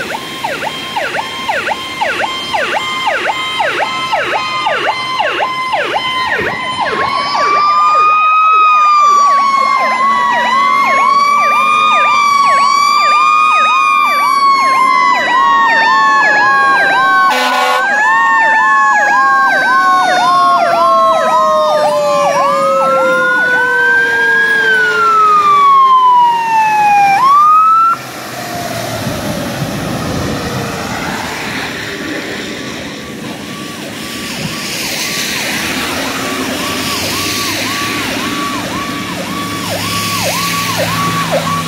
Woo! Yeah!